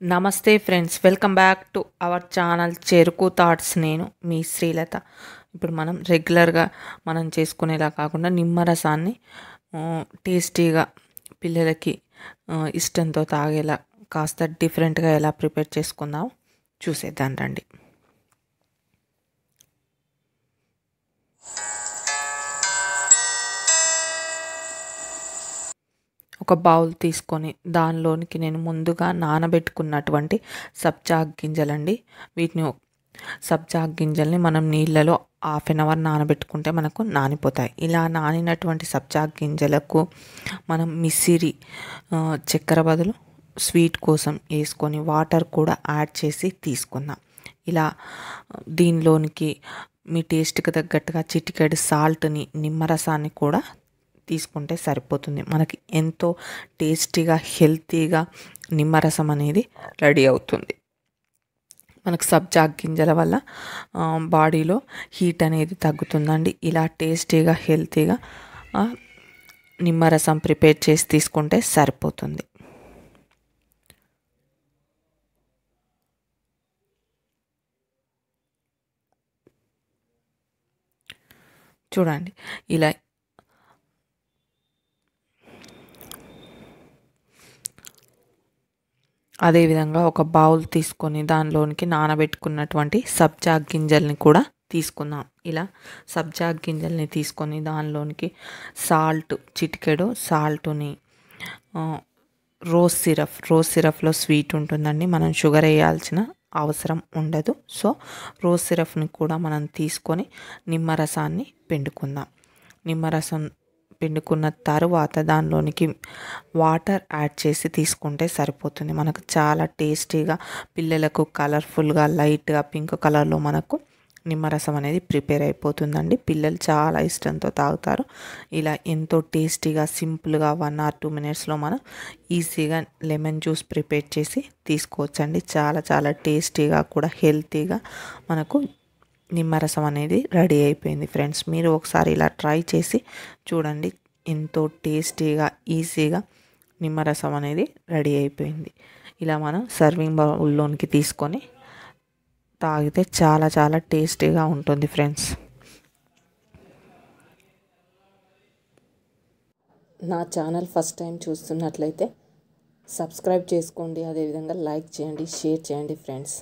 నమస్తే friends welcome back to our channel Cheruku thoughts నేను మీ శ్రీలత. ఇప్పుడు మనం రెగ్యులర్గా మనం చేసుకునేలా కాకుండా నిమ్మరసాన్ని టేస్టీగా పిల్లలకి ఇష్టంతో తాగేలా కాస్త డిఫరెంట్గా ఎలా ప్రిపేర్ చేసుకుందాం చూసేద్దాం రండి. ఒక బౌల్ తీసుకొని దానిలోనికి నేను ముందుగా నానబెట్టుకున్నటువంటి సబ్జా గింజలండి. వీటిని ఒక- సబ్జా గింజల్ని మనం నీళ్ళలో హాఫ్ అన్ అవర్ నానబెట్టుకుంటే మనకు నానిపోతాయి. ఇలా నానినటువంటి సబ్జా గింజలకు మనం మిసిరి చక్కెర బదులు స్వీట్ కోసం వేసుకొని వాటర్ కూడా యాడ్ చేసి తీసుకుందాం. ఇలా దీనిలోనికి మీ టేస్ట్కి తగ్గట్టుగా చిటికెడు సాల్ట్ని నిమ్మరసాన్ని కూడా తీసుకుంటే సరిపోతుంది. మనకి ఎంతో టేస్టీగా హెల్తీగా నిమ్మరసం అనేది రెడీ అవుతుంది. మనకు సబ్జా గింజల వల్ల బాడీలో హీట్ అనేది తగ్గుతుందండి. ఇలా టేస్టీగా హెల్తీగా నిమ్మరసం ప్రిపేర్ చేసి తీసుకుంటే సరిపోతుంది. చూడండి ఇలా అదేవిధంగా ఒక బౌల్ తీసుకొని దానిలోనికి నానబెట్టుకున్నటువంటి సబ్జా గింజల్ని కూడా తీసుకుందాం. ఇలా సబ్జా గింజల్ని తీసుకొని దానిలోనికి సాల్ట్ చిటికెడు సాల్ట్ని రోజ్ సిరప్ రోజ్ సిరప్లో స్వీట్ ఉంటుందండి. మనం షుగర్ వేయాల్సిన అవసరం ఉండదు. సో రోజ్ సిరప్ని కూడా మనం తీసుకొని నిమ్మరసాన్ని పిండుకుందాం. నిమ్మరసం పిండుకున్న తరువాత దానిలోనికి వాటర్ యాడ్ చేసి తీసుకుంటే సరిపోతుంది. మనకు చాలా టేస్టీగా పిల్లలకు కలర్ఫుల్గా లైట్గా పింక్ కలర్లో మనకు నిమ్మరసం అనేది ప్రిపేర్ అయిపోతుందండి. పిల్లలు చాలా ఇష్టంతో తాగుతారు. ఇలా ఎంతో టేస్టీగా సింపుల్గా వన్ ఆర్ టూ మినిట్స్లో మనం ఈజీగా లెమన్ జ్యూస్ ప్రిపేర్ చేసి తీసుకోవచ్చండి. చాలా చాలా టేస్టీగా కూడా హెల్తీగా మనకు నిమ్మరసం అనేది రెడీ అయిపోయింది ఫ్రెండ్స్. మీరు ఒకసారి ఇలా ట్రై చేసి చూడండి. ఎంతో టేస్టీగా ఈజీగా నిమ్మరసం అనేది రెడీ అయిపోయింది. ఇలా మనం సర్వింగ్ బౌల్లోనికి తీసుకొని తాగితే చాలా చాలా టేస్టీగా ఉంటుంది ఫ్రెండ్స్. నా ఛానల్ ఫస్ట్ టైం చూస్తున్నట్లయితే సబ్స్క్రైబ్ చేసుకోండి. అదేవిధంగా లైక్ చేయండి షేర్ చేయండి ఫ్రెండ్స్.